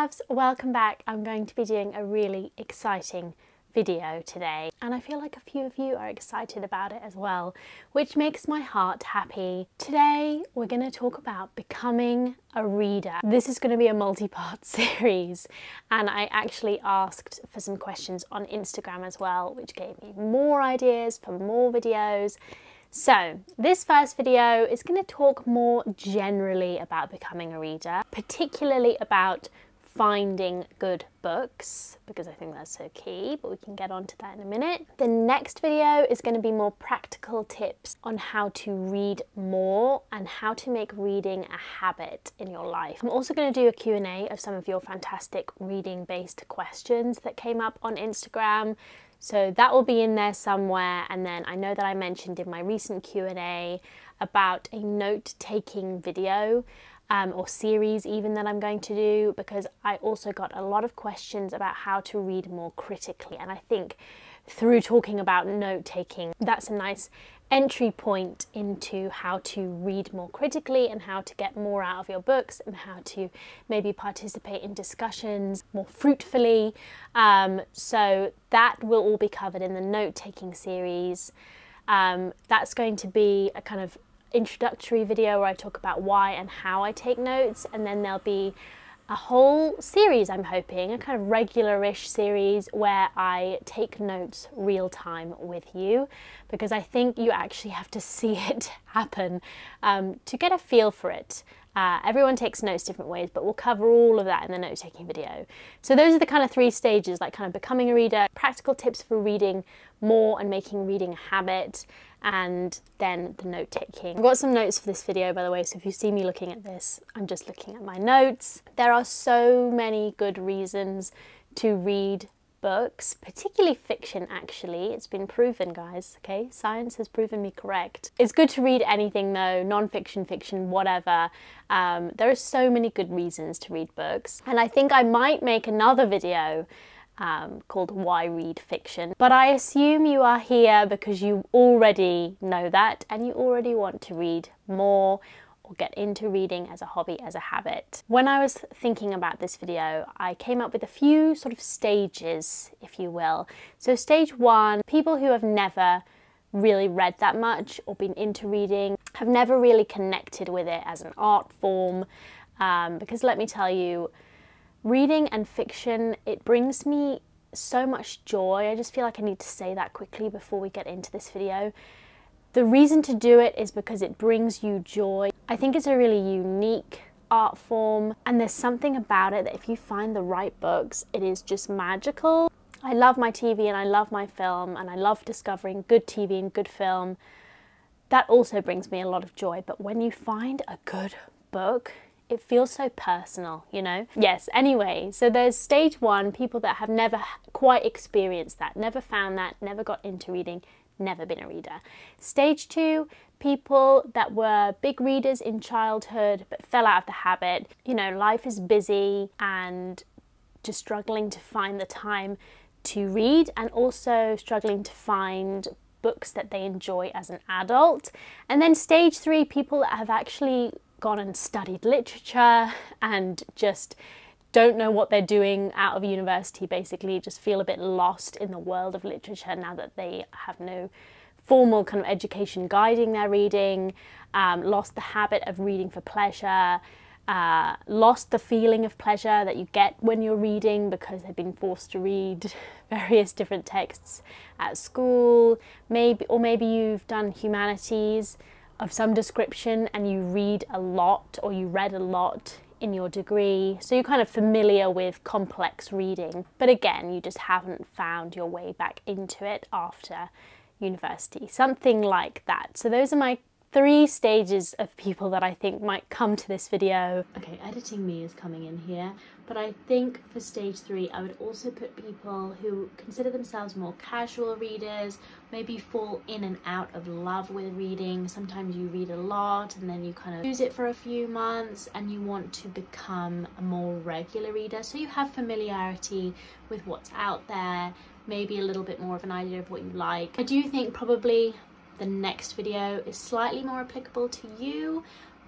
loves, welcome back. I'm going to be doing a really exciting video today and I feel like a few of you are excited about it as well, which makes my heart happy. Today we're going to talk about becoming a reader. This is going to be a multi-part series and I actually asked for some questions on Instagram as well, which gave me more ideas for more videos. So, this first video is going to talk more generally about becoming a reader, particularly about finding good books because I think that's so key, but we can get onto that in a minute. The next video is going to be more practical tips on how to read more and how to make reading a habit in your life. I'm also going to do a Q&A of some of your fantastic reading based questions that came up on Instagram. So that will be in there somewhere. And then I know that I mentioned in my recent Q&A about a note-taking video um, or series even that I'm going to do because I also got a lot of questions about how to read more critically. And I think through talking about note taking, that's a nice entry point into how to read more critically and how to get more out of your books and how to maybe participate in discussions more fruitfully. Um, so that will all be covered in the note taking series. Um, that's going to be a kind of introductory video where I talk about why and how I take notes and then there'll be a whole series, I'm hoping, a kind of regular-ish series where I take notes real time with you because I think you actually have to see it happen um, to get a feel for it. Uh, everyone takes notes different ways, but we'll cover all of that in the note-taking video. So those are the kind of three stages, like kind of becoming a reader, practical tips for reading more and making reading a habit, and then the note taking. I've got some notes for this video by the way, so if you see me looking at this, I'm just looking at my notes. There are so many good reasons to read books, particularly fiction actually. It's been proven, guys, okay? Science has proven me correct. It's good to read anything though, non-fiction, fiction, whatever. Um, there are so many good reasons to read books. And I think I might make another video um, called Why Read Fiction. But I assume you are here because you already know that and you already want to read more or get into reading as a hobby, as a habit. When I was thinking about this video, I came up with a few sort of stages, if you will. So stage one, people who have never really read that much or been into reading, have never really connected with it as an art form, um, because let me tell you, reading and fiction, it brings me so much joy. I just feel like I need to say that quickly before we get into this video. The reason to do it is because it brings you joy. I think it's a really unique art form and there's something about it that if you find the right books, it is just magical. I love my TV and I love my film and I love discovering good TV and good film. That also brings me a lot of joy, but when you find a good book, it feels so personal, you know? Yes, anyway, so there's stage one, people that have never quite experienced that, never found that, never got into reading, never been a reader. Stage two, people that were big readers in childhood but fell out of the habit. You know, life is busy and just struggling to find the time to read and also struggling to find books that they enjoy as an adult. And then stage three, people that have actually gone and studied literature and just don't know what they're doing out of university basically just feel a bit lost in the world of literature now that they have no formal kind of education guiding their reading um, lost the habit of reading for pleasure uh, lost the feeling of pleasure that you get when you're reading because they've been forced to read various different texts at school. Maybe or maybe you've done humanities of some description and you read a lot or you read a lot in your degree, so you're kind of familiar with complex reading, but again, you just haven't found your way back into it after university, something like that. So those are my three stages of people that I think might come to this video. Okay, editing me is coming in here, but I think for stage three, I would also put people who consider themselves more casual readers, maybe fall in and out of love with reading. Sometimes you read a lot and then you kind of use it for a few months and you want to become a more regular reader. So you have familiarity with what's out there, maybe a little bit more of an idea of what you like. I do think probably the next video is slightly more applicable to you,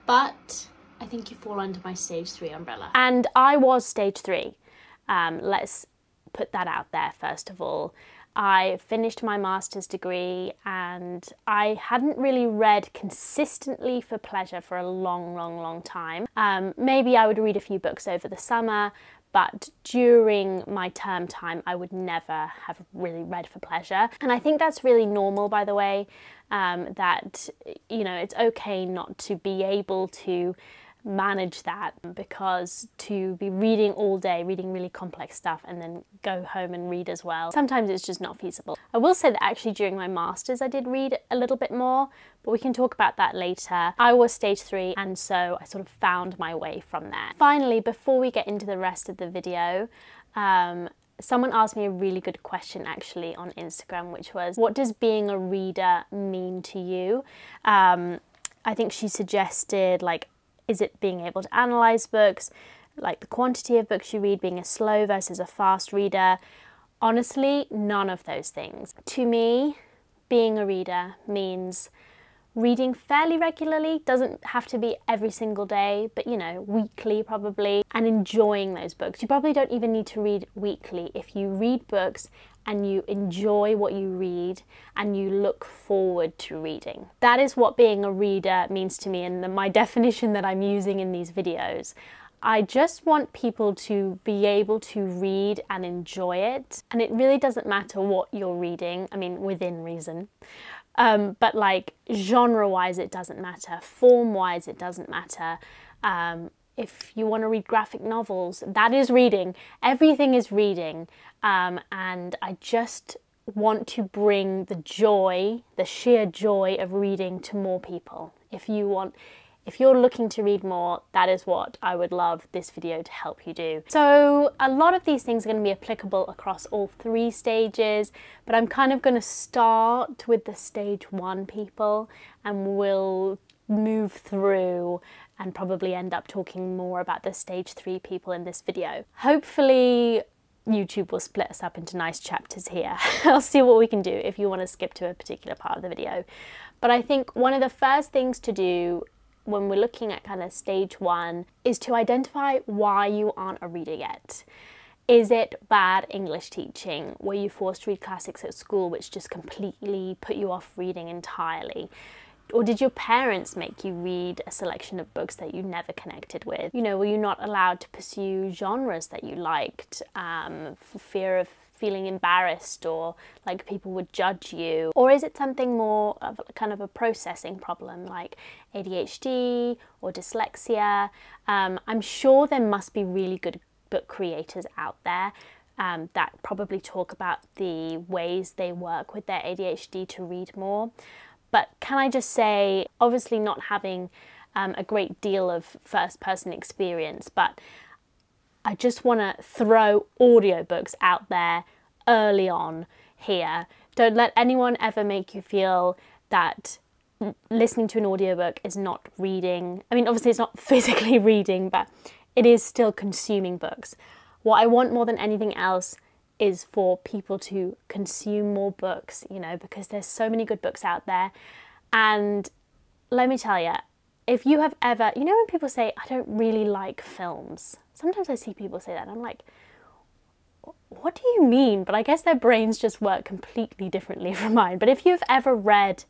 but I think you fall under my stage three umbrella. And I was stage three. Um, let's put that out there first of all. I finished my master's degree and I hadn't really read consistently for pleasure for a long, long, long time. Um, maybe I would read a few books over the summer, but during my term time, I would never have really read for pleasure. And I think that's really normal, by the way, um, that, you know, it's okay not to be able to manage that because to be reading all day, reading really complex stuff, and then go home and read as well, sometimes it's just not feasible. I will say that actually during my masters I did read a little bit more, but we can talk about that later. I was stage three, and so I sort of found my way from there. Finally, before we get into the rest of the video, um, someone asked me a really good question actually on Instagram, which was, what does being a reader mean to you? Um, I think she suggested like is it being able to analyze books, like the quantity of books you read, being a slow versus a fast reader? Honestly, none of those things. To me, being a reader means reading fairly regularly doesn't have to be every single day but you know weekly probably and enjoying those books you probably don't even need to read weekly if you read books and you enjoy what you read and you look forward to reading. That is what being a reader means to me and the, my definition that I'm using in these videos. I just want people to be able to read and enjoy it. And it really doesn't matter what you're reading, I mean, within reason. Um, but like genre wise, it doesn't matter. Form wise, it doesn't matter. Um, if you want to read graphic novels, that is reading. Everything is reading. Um, and I just want to bring the joy, the sheer joy of reading to more people. If you want, if you're looking to read more, that is what I would love this video to help you do. So a lot of these things are going to be applicable across all three stages, but I'm kind of going to start with the stage one people and we'll move through and probably end up talking more about the stage three people in this video. Hopefully YouTube will split us up into nice chapters here. I'll see what we can do if you want to skip to a particular part of the video. But I think one of the first things to do when we're looking at kind of stage one is to identify why you aren't a reader yet. Is it bad English teaching? Were you forced to read classics at school which just completely put you off reading entirely? Or did your parents make you read a selection of books that you never connected with? You know, were you not allowed to pursue genres that you liked um, for fear of feeling embarrassed or like people would judge you? Or is it something more of kind of a processing problem like ADHD or dyslexia? Um, I'm sure there must be really good book creators out there um, that probably talk about the ways they work with their ADHD to read more. But can I just say, obviously, not having um, a great deal of first person experience, but I just want to throw audiobooks out there early on here. Don't let anyone ever make you feel that listening to an audiobook is not reading. I mean, obviously, it's not physically reading, but it is still consuming books. What I want more than anything else is for people to consume more books, you know, because there's so many good books out there. And let me tell you, if you have ever, you know, when people say, I don't really like films, sometimes I see people say that, I'm like, what do you mean? But I guess their brains just work completely differently from mine. But if you've ever read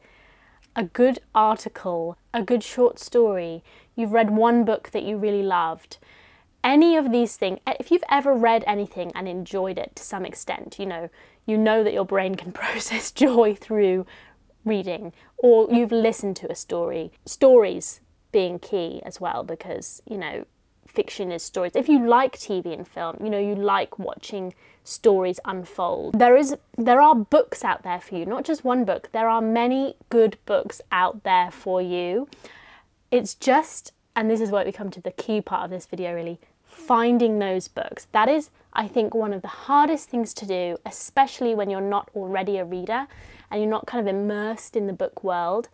a good article, a good short story, you've read one book that you really loved, any of these things, if you've ever read anything and enjoyed it to some extent, you know, you know that your brain can process joy through reading, or you've listened to a story. Stories being key as well, because, you know, fiction is stories. If you like TV and film, you know, you like watching stories unfold. There is there are books out there for you, not just one book. There are many good books out there for you. It's just and this is where we come to the key part of this video really finding those books. That is, I think, one of the hardest things to do, especially when you're not already a reader and you're not kind of immersed in the book world.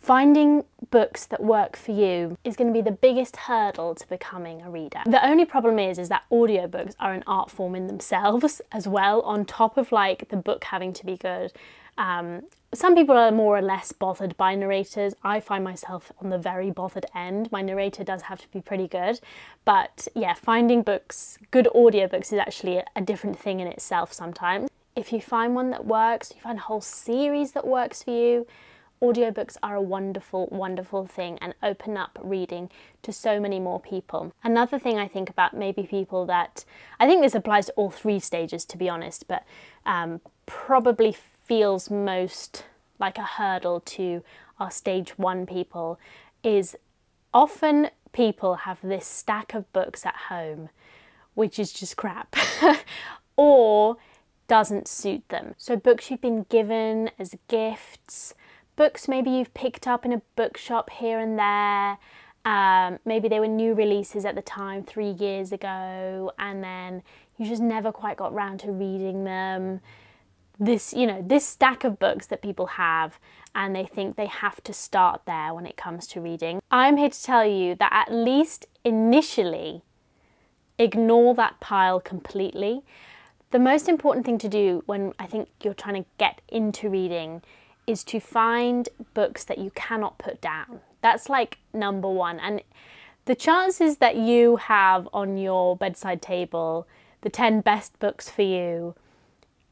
Finding books that work for you is going to be the biggest hurdle to becoming a reader. The only problem is is that audiobooks are an art form in themselves as well on top of like the book having to be good. Um, some people are more or less bothered by narrators. I find myself on the very bothered end. My narrator does have to be pretty good. But yeah, finding books, good audiobooks, is actually a different thing in itself sometimes. If you find one that works, you find a whole series that works for you, audiobooks are a wonderful, wonderful thing and open up reading to so many more people. Another thing I think about maybe people that I think this applies to all three stages to be honest, but um, probably feels most like a hurdle to our stage one people is often people have this stack of books at home which is just crap or doesn't suit them. So, books you've been given as gifts, books maybe you've picked up in a bookshop here and there. Um, maybe they were new releases at the time, three years ago, and then you just never quite got round to reading them this you know this stack of books that people have and they think they have to start there when it comes to reading. I'm here to tell you that at least initially ignore that pile completely. The most important thing to do when i think you're trying to get into reading is to find books that you cannot put down. That's like number 1 and the chances that you have on your bedside table the 10 best books for you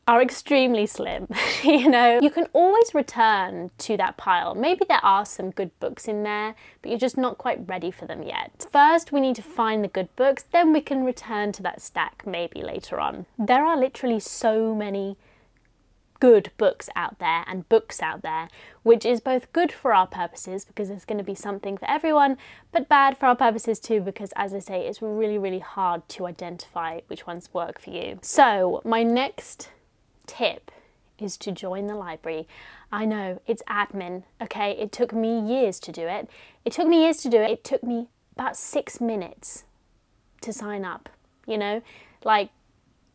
are extremely slim. you know, you can always return to that pile. Maybe there are some good books in there, but you're just not quite ready for them yet. First, we need to find the good books, then we can return to that stack maybe later on. There are literally so many good books out there and books out there, which is both good for our purposes because there's going to be something for everyone, but bad for our purposes too because, as I say, it's really, really hard to identify which ones work for you. So, my next tip is to join the library. I know it's admin, okay? It took me years to do it. It took me years to do it. It took me about six minutes to sign up, you know, like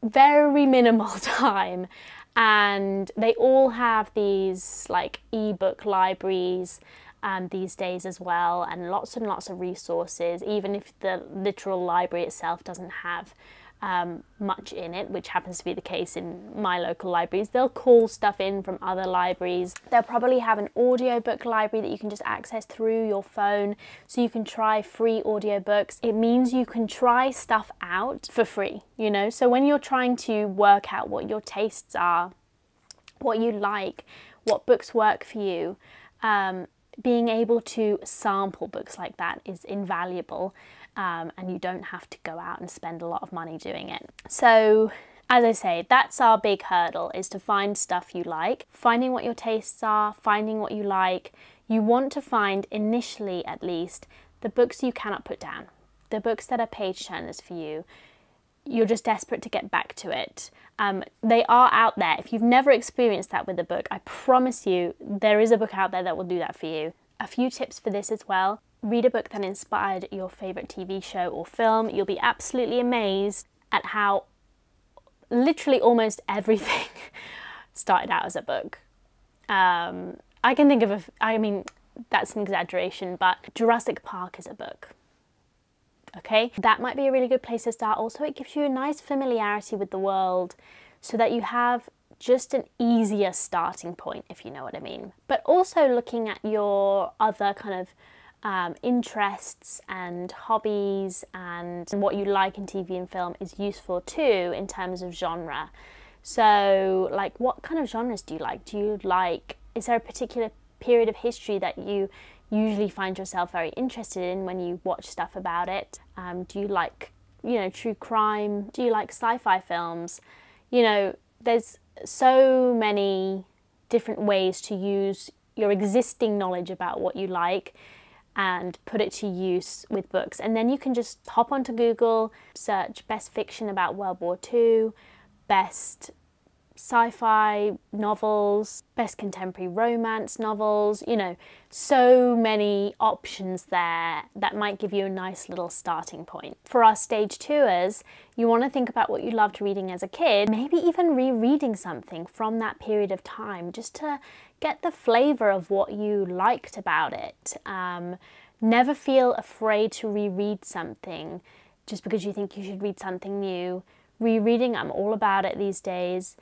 very minimal time. And they all have these like ebook libraries um, these days as well, and lots and lots of resources, even if the literal library itself doesn't have um, much in it, which happens to be the case in my local libraries. They'll call stuff in from other libraries. They'll probably have an audiobook library that you can just access through your phone so you can try free audiobooks. It means you can try stuff out for free, you know? So when you're trying to work out what your tastes are, what you like, what books work for you, um, being able to sample books like that is invaluable um, and you don't have to go out and spend a lot of money doing it. So as I say, that's our big hurdle is to find stuff you like, finding what your tastes are, finding what you like. You want to find initially at least the books you cannot put down, the books that are page turners for you. You're just desperate to get back to it. Um, they are out there. If you've never experienced that with a book, I promise you there is a book out there that will do that for you. A few tips for this as well read a book that inspired your favourite TV show or film. You'll be absolutely amazed at how literally almost everything started out as a book. Um, I can think of a, I mean, that's an exaggeration, but Jurassic Park is a book. Okay, that might be a really good place to start. Also, it gives you a nice familiarity with the world so that you have just an easier starting point, if you know what I mean. But also looking at your other kind of um, interests and hobbies and what you like in TV and film is useful too in terms of genre. So, like, what kind of genres do you like? Do you like, is there a particular period of history that you usually find yourself very interested in when you watch stuff about it? Um, do you like, you know, true crime? Do you like sci fi films? You know, there's so many different ways to use your existing knowledge about what you like and put it to use with books. And then you can just hop onto Google, search best fiction about World War II, best sci fi novels, best contemporary romance novels, you know, so many options there that might give you a nice little starting point. For our stage tours, you want to think about what you loved reading as a kid, maybe even rereading something from that period of time just to get the flavour of what you liked about it. Um, never feel afraid to reread something just because you think you should read something new. Rereading, I'm all about it these days.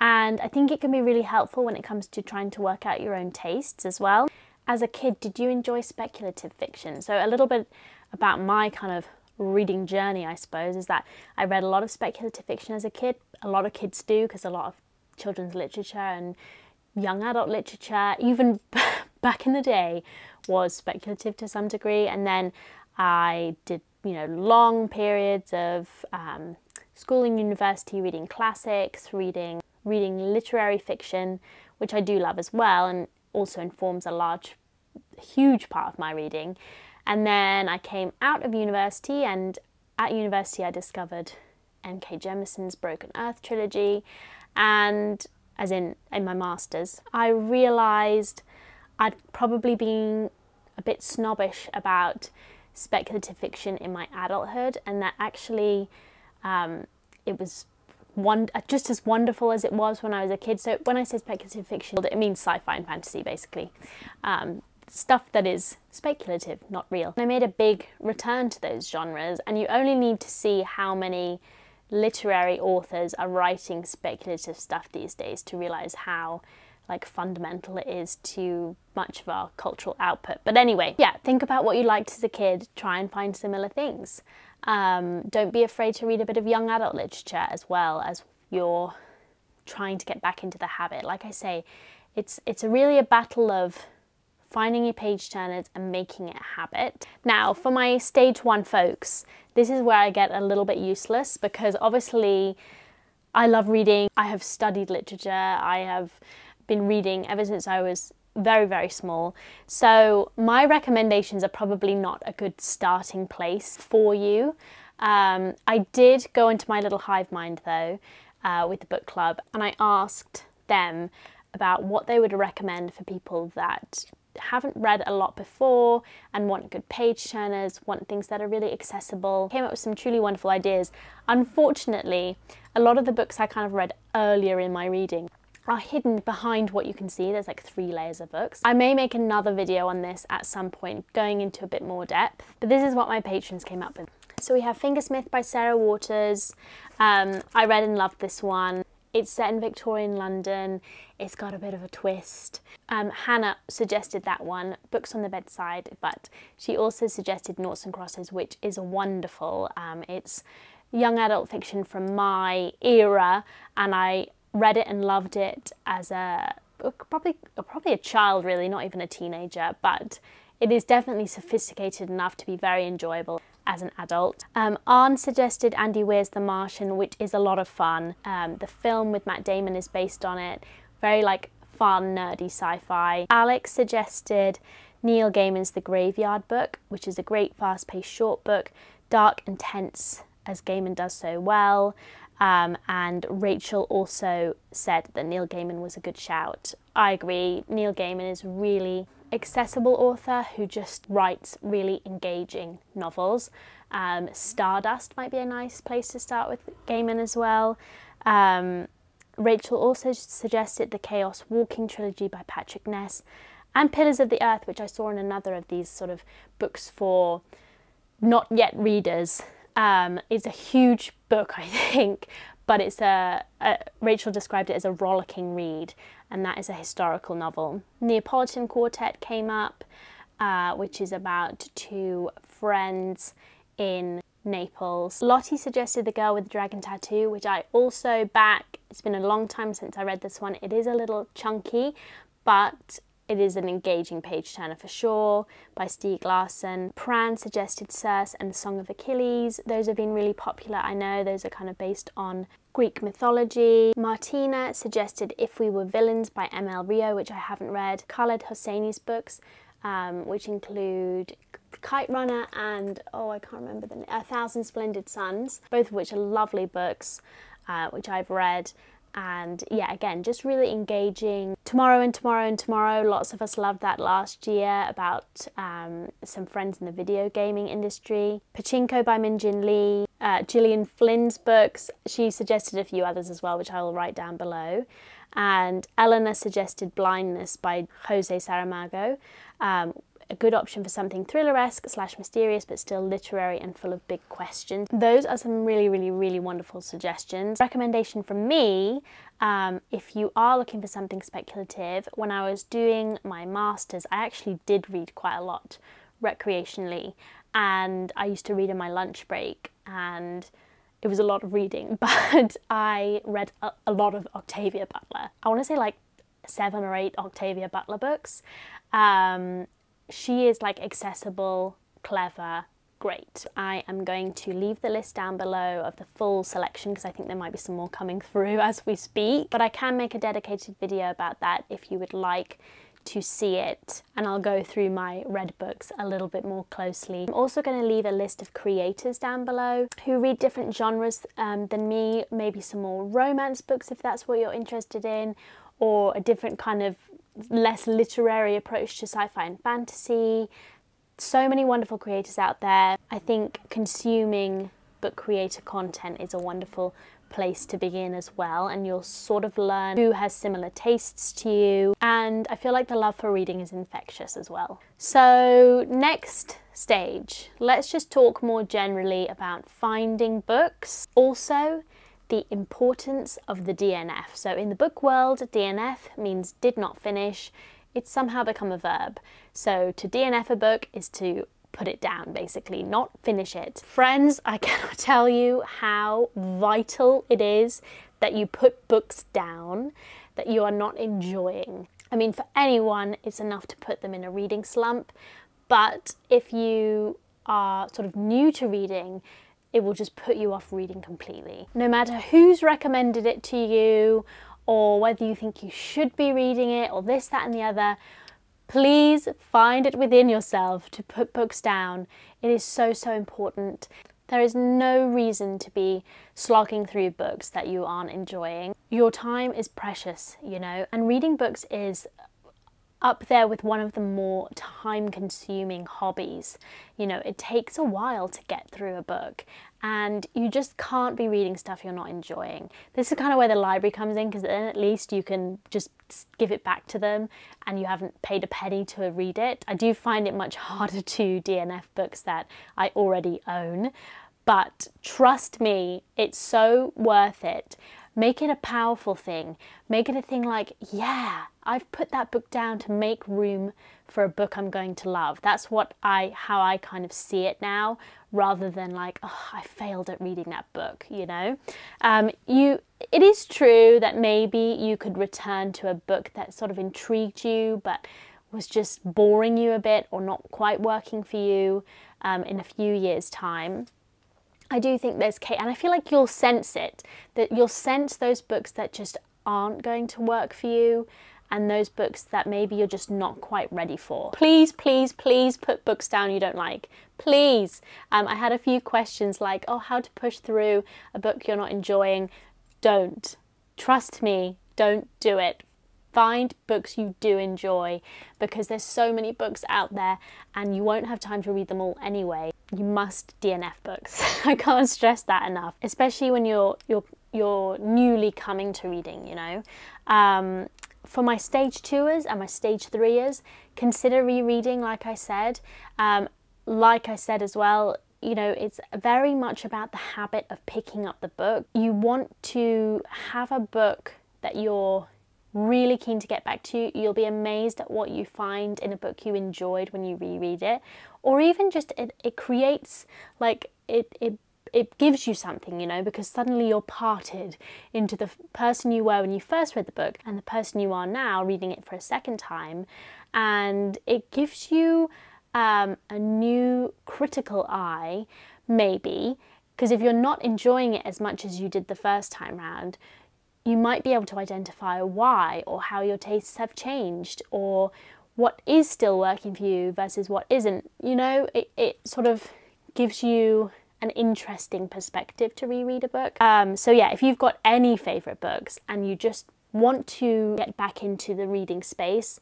And I think it can be really helpful when it comes to trying to work out your own tastes as well. As a kid, did you enjoy speculative fiction? So, a little bit about my kind of reading journey, I suppose, is that I read a lot of speculative fiction as a kid. A lot of kids do because a lot of children's literature and young adult literature, even back in the day, was speculative to some degree. And then I did, you know, long periods of um, school and university reading classics, reading reading literary fiction, which I do love as well, and also informs a large, huge part of my reading. And then I came out of university, and at university I discovered N.K. Jemisin's Broken Earth trilogy, and as in in my masters, I realised I'd probably been a bit snobbish about speculative fiction in my adulthood, and that actually um, it was one just as wonderful as it was when I was a kid. So when I say speculative fiction, it means sci-fi and fantasy, basically. Um, stuff that is speculative, not real. And I made a big return to those genres, and you only need to see how many literary authors are writing speculative stuff these days to realize how like fundamental it is to much of our cultural output. But anyway, yeah, think about what you liked as a kid, try and find similar things. Um, don't be afraid to read a bit of young adult literature as well as you're trying to get back into the habit. Like I say, it's it's really a battle of finding your page turners and making it a habit. Now, for my stage one folks, this is where I get a little bit useless because obviously I love reading. I have studied literature. I have been reading ever since I was very, very small. So my recommendations are probably not a good starting place for you. Um, I did go into my little hive mind though uh, with the book club and I asked them about what they would recommend for people that haven't read a lot before and want good page turners, want things that are really accessible. Came up with some truly wonderful ideas. Unfortunately, a lot of the books I kind of read earlier in my reading are hidden behind what you can see. There's like three layers of books. I may make another video on this at some point, going into a bit more depth, but this is what my patrons came up with. So we have Fingersmith by Sarah Waters. Um, I read and loved this one. It's set in Victorian London. It's got a bit of a twist. Um, Hannah suggested that one, Books on the Bedside, but she also suggested Noughts and Crosses, which is a wonderful. Um, it's young adult fiction from my era, and I read it and loved it as a probably probably a child really not even a teenager but it is definitely sophisticated enough to be very enjoyable as an adult. Um, Arne suggested Andy Weir's The Martian, which is a lot of fun. Um, the film with Matt Damon is based on it. Very like fun, nerdy sci-fi. Alex suggested Neil Gaiman's The Graveyard Book, which is a great fast-paced short book, dark and tense as Gaiman does so well. Um, and Rachel also said that Neil Gaiman was a good shout. I agree. Neil Gaiman is a really accessible author who just writes really engaging novels. Um, Stardust might be a nice place to start with Gaiman as well. Um, Rachel also suggested the Chaos Walking trilogy by Patrick Ness and Pillars of the Earth, which I saw in another of these sort of books for not yet readers um, it's a huge book, I think, but it's a, a, Rachel described it as a rollicking read, and that is a historical novel. Neapolitan Quartet came up, uh, which is about two friends in Naples. Lottie suggested The Girl with the Dragon Tattoo, which I also back. It's been a long time since I read this one. It is a little chunky, but it is an engaging page turner for sure by Stieg Larsson. Pran suggested Circe and Song of Achilles. Those have been really popular. I know those are kind of based on Greek mythology. Martina suggested If We Were Villains by M.L. Rio, which I haven't read. Khaled Hosseini's books, um, which include Kite Runner and, oh, I can't remember the name, A Thousand Splendid Suns, both of which are lovely books, uh, which I've read and yeah again just really engaging. Tomorrow and tomorrow and tomorrow lots of us loved that last year about um, some friends in the video gaming industry. Pachinko by Min Jin Lee uh, gillian flynn's books. She suggested a few others as well which i will write down below. And eleanor suggested blindness by jose saramago um, a good option for something thriller-esque slash mysterious but still literary and full of big questions. Those are some really, really, really wonderful suggestions. Recommendation from me, um, if you are looking for something speculative, when I was doing my masters, I actually did read quite a lot recreationally and I used to read in my lunch break and it was a lot of reading, but I read a, a lot of Octavia Butler. I want to say like seven or eight Octavia Butler books. Um, she is like accessible, clever, great. I am going to leave the list down below of the full selection because I think there might be some more coming through as we speak, but I can make a dedicated video about that if you would like to see it and I'll go through my read books a little bit more closely. I'm also going to leave a list of creators down below who read different genres um, than me, maybe some more romance books if that's what you're interested in or a different kind of less literary approach to sci-fi and fantasy. So many wonderful creators out there. I think consuming book creator content is a wonderful place to begin as well and you'll sort of learn who has similar tastes to you and I feel like the love for reading is infectious as well. So next stage, let's just talk more generally about finding books. Also, the importance of the DNF. So in the book world, DNF means did not finish. It's somehow become a verb. So to DNF a book is to put it down, basically, not finish it. Friends, I cannot tell you how vital it is that you put books down that you are not enjoying. I mean, for anyone, it's enough to put them in a reading slump, but if you are sort of new to reading, it will just put you off reading completely. No matter who's recommended it to you, or whether you think you should be reading it, or this, that, and the other, please find it within yourself to put books down. It is so, so important. There is no reason to be slogging through books that you aren't enjoying. Your time is precious, you know, and reading books is up there with one of the more time consuming hobbies. You know, it takes a while to get through a book and you just can't be reading stuff you're not enjoying. This is kind of where the library comes in because then at least you can just give it back to them and you haven't paid a penny to read it. I do find it much harder to DNF books that I already own, but trust me, it's so worth it. Make it a powerful thing. Make it a thing like, yeah, I've put that book down to make room for a book I'm going to love. That's what I how I kind of see it now, rather than like, oh, I failed at reading that book. You know, um, you. It is true that maybe you could return to a book that sort of intrigued you, but was just boring you a bit or not quite working for you um, in a few years' time. I do think there's Kate, and I feel like you'll sense it, that you'll sense those books that just aren't going to work for you and those books that maybe you're just not quite ready for. Please, please, please put books down you don't like. Please. Um, I had a few questions like, oh, how to push through a book you're not enjoying. Don't. Trust me, don't do it. Find books you do enjoy because there's so many books out there and you won't have time to read them all anyway you must DNF books. I can't stress that enough, especially when you're you're you're newly coming to reading. You know, um, for my stage twoers and my stage threeers, consider rereading. Like I said, um, like I said as well. You know, it's very much about the habit of picking up the book. You want to have a book that you're really keen to get back to. You'll be amazed at what you find in a book you enjoyed when you reread it, or even just it, it creates like it, it it gives you something, you know, because suddenly you're parted into the person you were when you first read the book and the person you are now reading it for a second time. And it gives you um, a new critical eye, maybe, because if you're not enjoying it as much as you did the first time round, you might be able to identify why or how your tastes have changed or what is still working for you versus what isn't. You know, it, it sort of gives you an interesting perspective to reread a book. Um, so, yeah, if you've got any favourite books and you just want to get back into the reading space,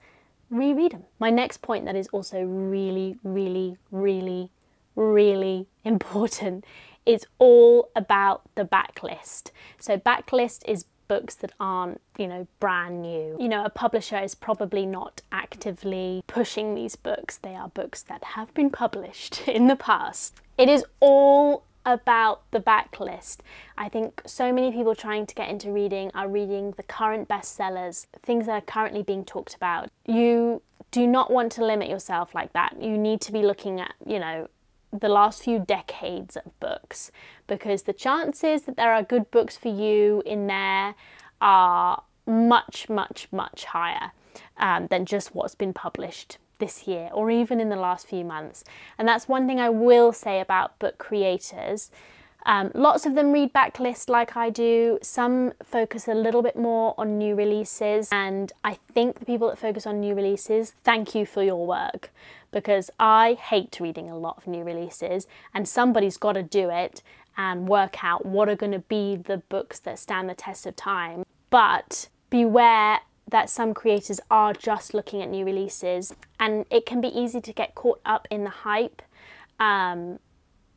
reread them. My next point that is also really, really, really, really important is all about the backlist. So, backlist is books that aren't, you know, brand new. You know, a publisher is probably not actively pushing these books. They are books that have been published in the past. It is all about the backlist. I think so many people trying to get into reading are reading the current bestsellers, things that are currently being talked about. You do not want to limit yourself like that. You need to be looking at, you know, the last few decades of books because the chances that there are good books for you in there are much, much, much higher um, than just what's been published this year or even in the last few months. And that's one thing I will say about book creators. Um, lots of them read backlist like I do. Some focus a little bit more on new releases. And I think the people that focus on new releases, thank you for your work because I hate reading a lot of new releases and somebody's got to do it and work out what are going to be the books that stand the test of time. But beware that some creators are just looking at new releases and it can be easy to get caught up in the hype um,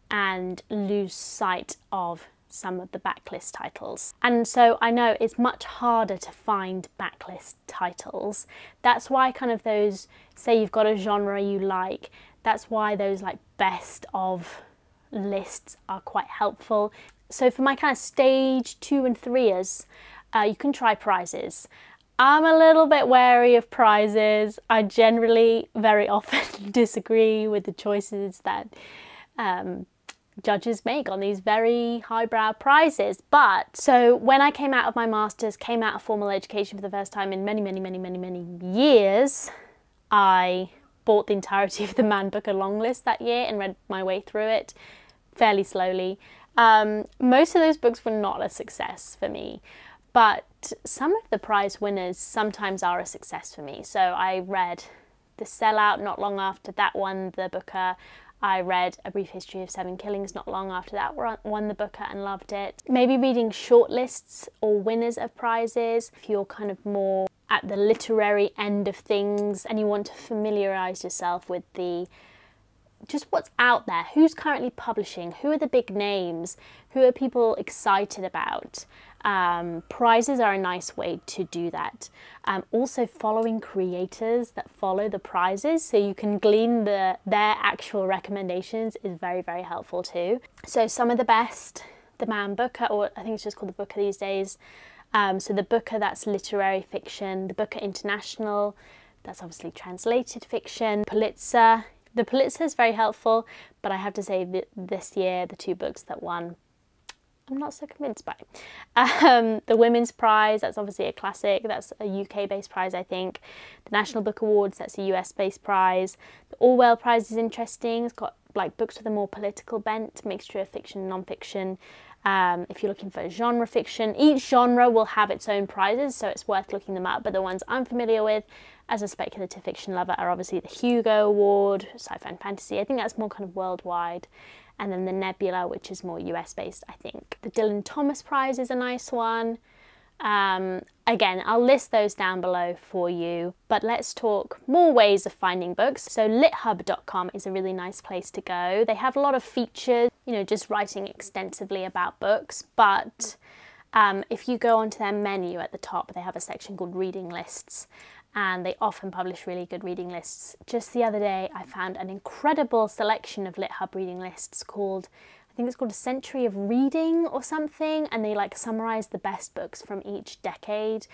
and lose sight of some of the backlist titles. And so I know it's much harder to find backlist titles. That's why kind of those, say you've got a genre you like, that's why those like best of lists are quite helpful. So for my kind of stage two and threeers, uh, you can try prizes. I'm a little bit wary of prizes. I generally very often disagree with the choices that um, judges make on these very highbrow prizes. But so when I came out of my master's, came out of formal education for the first time in many, many, many, many, many years, I bought the entirety of the Man Booker long list that year and read my way through it fairly slowly. Um, most of those books were not a success for me, but some of the prize winners sometimes are a success for me. So I read The Sellout not long after that won the Booker. I read A Brief History of Seven Killings not long after that won the Booker and loved it. Maybe reading shortlists or winners of prizes if you're kind of more at the literary end of things and you want to familiarise yourself with the just what's out there, who's currently publishing, who are the big names, who are people excited about. Um, prizes are a nice way to do that. Um, also following creators that follow the prizes so you can glean the, their actual recommendations is very, very helpful too. So some of the best, the Man Booker, or I think it's just called the Booker these days. Um, so the Booker, that's literary fiction. The Booker International, that's obviously translated fiction. Pulitzer, the Pulitzer is very helpful, but I have to say that this year the two books that won I'm not so convinced by. Um, the Women's Prize, that's obviously a classic. That's a UK based prize, I think. The National Book Awards, that's a US based prize. The Orwell Prize is interesting. It's got like books with a more political bent, mixture of fiction and non-fiction. Um, if you're looking for genre fiction, each genre will have its own prizes, so it's worth looking them up. But the ones I'm familiar with as a speculative fiction lover are obviously the Hugo Award, sci-fi and fantasy. I think that's more kind of worldwide and then the Nebula, which is more US based, I think. The Dylan Thomas Prize is a nice one. Um, again, I'll list those down below for you, but let's talk more ways of finding books. So lithub.com is a really nice place to go. They have a lot of features, you know, just writing extensively about books, but um, if you go onto their menu at the top, they have a section called reading lists and they often publish really good reading lists. Just the other day, I found an incredible selection of LitHub reading lists called, I think it's called A Century of Reading or something, and they like summarize the best books from each decade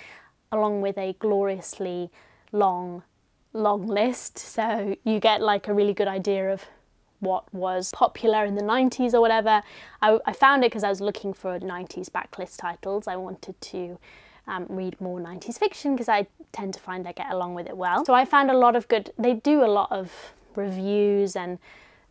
along with a gloriously long, long list. So you get like a really good idea of what was popular in the 90s or whatever. I, I found it because I was looking for 90s backlist titles. I wanted to um, read more 90s fiction because I tend to find I get along with it well. So I found a lot of good, they do a lot of reviews and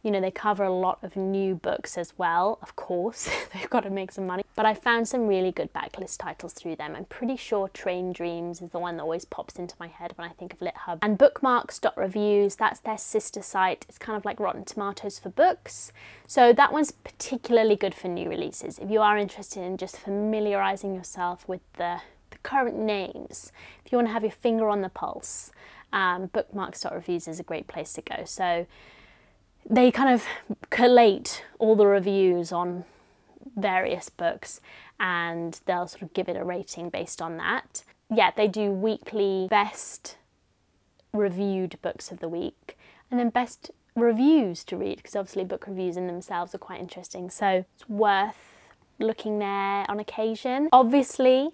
you know, they cover a lot of new books as well, of course, they've got to make some money. But I found some really good backlist titles through them. I'm pretty sure Train Dreams is the one that always pops into my head when I think of LitHub. And bookmarks.reviews, that's their sister site. It's kind of like Rotten Tomatoes for books. So that one's particularly good for new releases. If you are interested in just familiarizing yourself with the current names. If you want to have your finger on the pulse, um, bookmarks.reviews is a great place to go. So they kind of collate all the reviews on various books and they'll sort of give it a rating based on that. Yeah, they do weekly best reviewed books of the week and then best reviews to read because obviously book reviews in themselves are quite interesting. So it's worth looking there on occasion. Obviously,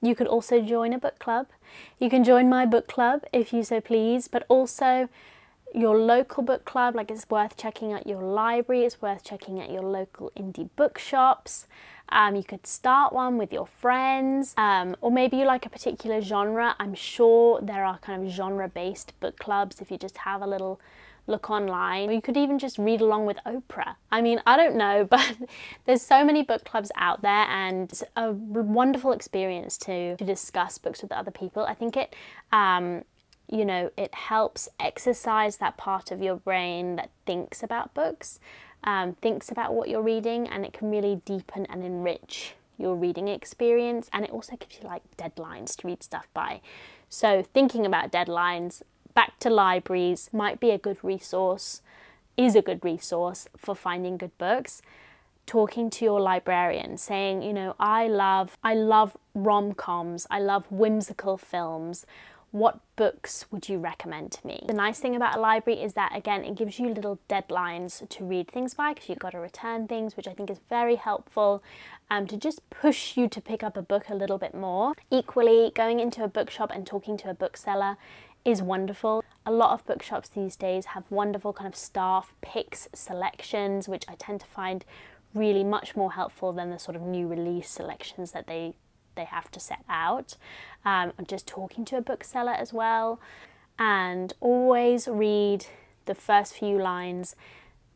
you could also join a book club. You can join my book club if you so please, but also your local book club, like it's worth checking out your library, it's worth checking out your local indie bookshops. Um, you could start one with your friends, um, or maybe you like a particular genre. I'm sure there are kind of genre based book clubs if you just have a little look online. You could even just read along with Oprah. I mean, I don't know, but there's so many book clubs out there and it's a wonderful experience to, to discuss books with other people. I think it um, you know, it helps exercise that part of your brain that thinks about books, um, thinks about what you're reading, and it can really deepen and enrich your reading experience. And it also gives you like deadlines to read stuff by. So, thinking about deadlines, back to libraries might be a good resource, is a good resource for finding good books talking to your librarian saying you know i love i love rom-coms i love whimsical films what books would you recommend to me? The nice thing about a library is that again it gives you little deadlines to read things by because you've got to return things which I think is very helpful um, to just push you to pick up a book a little bit more. Equally going into a bookshop and talking to a bookseller is wonderful. A lot of bookshops these days have wonderful kind of staff picks selections which I tend to find really much more helpful than the sort of new release selections that they they have to set out. Um, just talking to a bookseller as well. And always read the first few lines,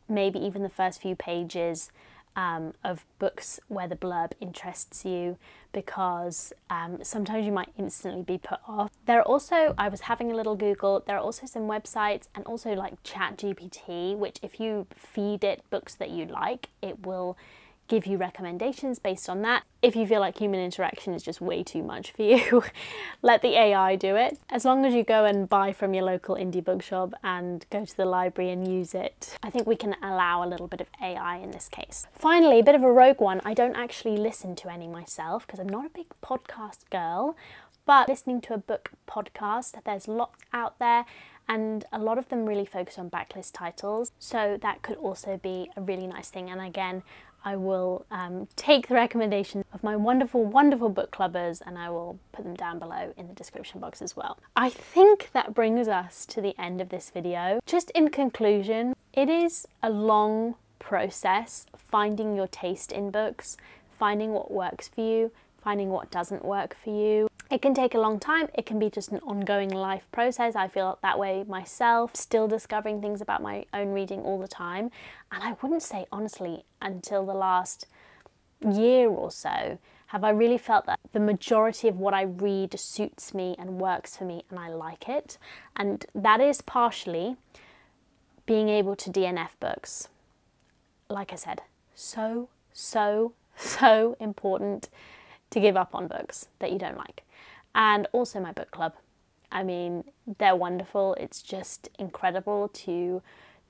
maybe even the first few pages um, of books where the blurb interests you because um, sometimes you might instantly be put off. There are also, I was having a little Google, there are also some websites and also like ChatGPT, which if you feed it books that you like, it will give you recommendations based on that. If you feel like human interaction is just way too much for you, let the AI do it. As long as you go and buy from your local indie bookshop and go to the library and use it, I think we can allow a little bit of AI in this case. Finally, a bit of a rogue one. I don't actually listen to any myself because I'm not a big podcast girl, but listening to a book podcast, there's lots out there and a lot of them really focus on backlist titles so that could also be a really nice thing and again I will um, take the recommendations of my wonderful, wonderful book clubbers and I will put them down below in the description box as well. I think that brings us to the end of this video. Just in conclusion, it is a long process finding your taste in books, finding what works for you, finding what doesn't work for you. It can take a long time, it can be just an ongoing life process. I feel that way myself, still discovering things about my own reading all the time. And I wouldn't say, honestly, until the last year or so have I really felt that the majority of what I read suits me and works for me and I like it. And that is partially being able to DNF books. Like I said, so, so, so important to give up on books that you don't like. And also my book club. I mean, they're wonderful. It's just incredible to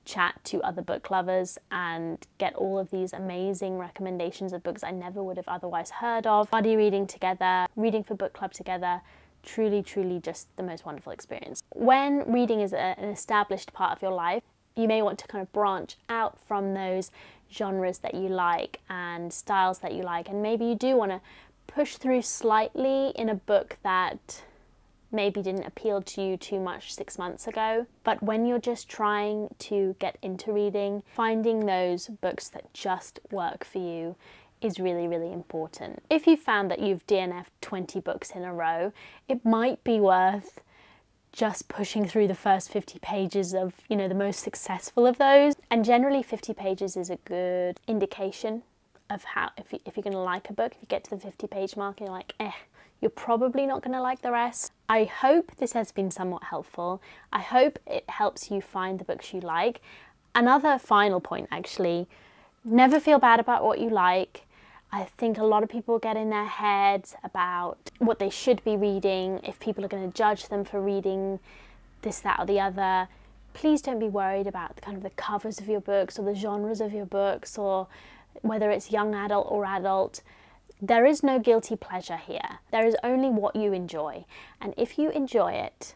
chat to other book lovers and get all of these amazing recommendations of books I never would have otherwise heard of. Buddy reading together, reading for book club together, truly, truly just the most wonderful experience. When reading is a, an established part of your life, you may want to kind of branch out from those genres that you like and styles that you like, and maybe you do want to push through slightly in a book that maybe didn't appeal to you too much six months ago. But when you're just trying to get into reading, finding those books that just work for you is really, really important. If you found that you've DNF'd 20 books in a row, it might be worth just pushing through the first 50 pages of, you know, the most successful of those. And generally 50 pages is a good indication of how if, you, if you're going to like a book if you get to the 50 page mark and you're like eh you're probably not going to like the rest. I hope this has been somewhat helpful. I hope it helps you find the books you like. Another final point actually never feel bad about what you like. I think a lot of people get in their heads about what they should be reading, if people are going to judge them for reading this, that, or the other. Please don't be worried about the kind of the covers of your books or the genres of your books or whether it's young adult or adult. There is no guilty pleasure here. There is only what you enjoy. And if you enjoy it,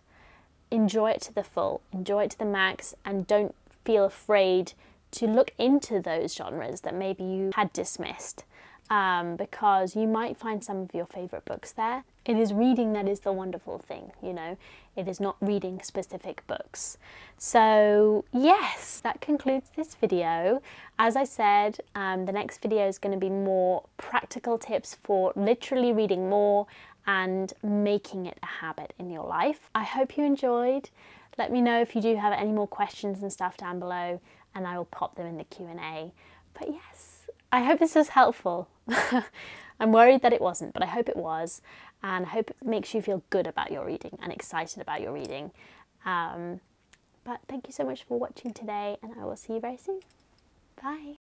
enjoy it to the full, enjoy it to the max, and don't feel afraid to look into those genres that maybe you had dismissed um, because you might find some of your favourite books there. It is reading that is the wonderful thing, you know, it is not reading specific books. So, yes, that concludes this video. As I said, um, the next video is going to be more practical tips for literally reading more and making it a habit in your life. I hope you enjoyed. Let me know if you do have any more questions and stuff down below and I will pop them in the Q&A. But yes, I hope this was helpful. I'm worried that it wasn't, but I hope it was. And I hope it makes you feel good about your reading and excited about your reading. Um, but thank you so much for watching today, and I will see you very soon. Bye.